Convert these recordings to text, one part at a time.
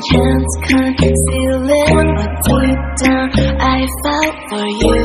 chance, can't conceal it. But deep down, I fell for you.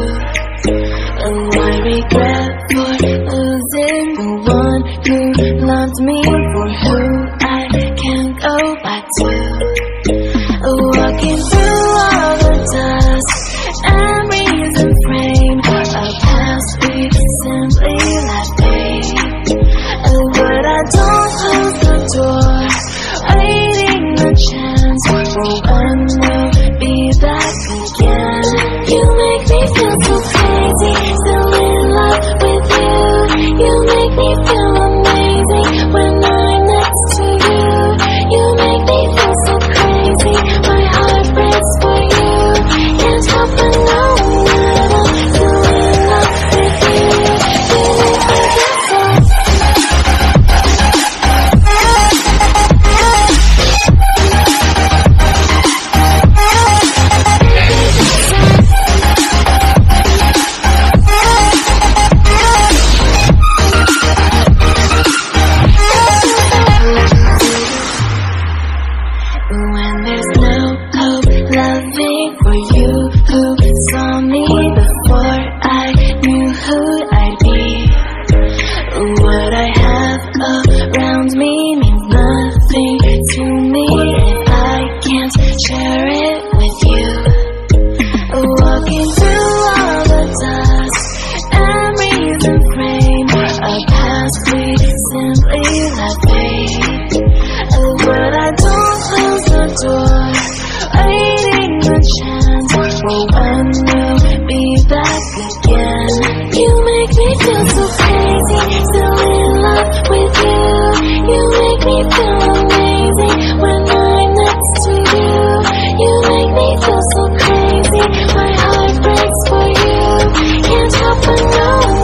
will one will be back again? You make me feel so crazy Still in love with you. You make me feel amazing When I'm next to you. You make me feel so crazy My heart breaks for you. Can't help but know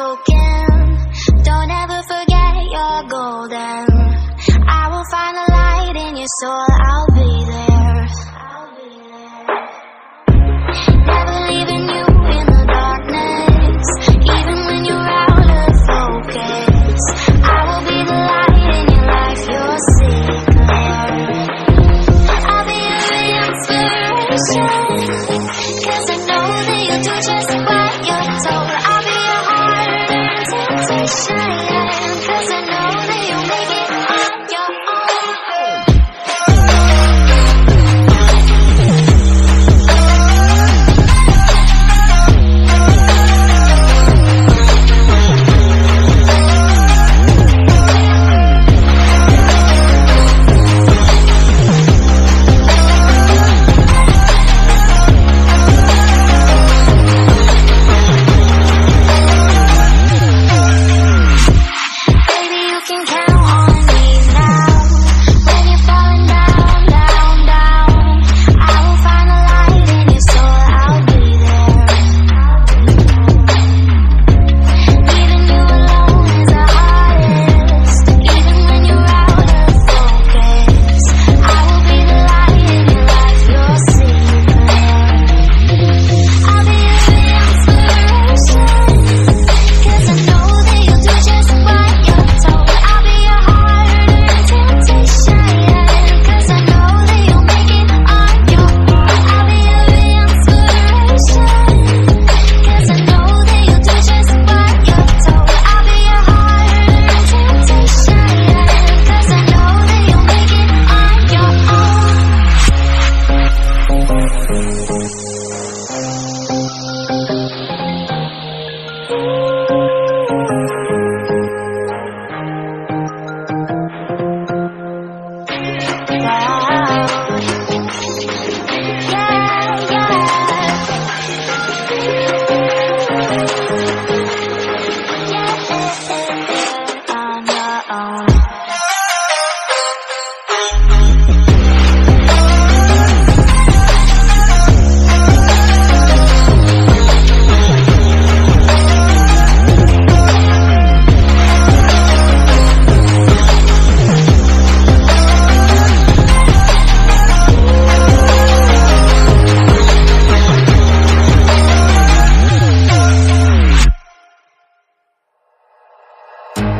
broken. Don't ever forget your golden. I will find a light in your soul.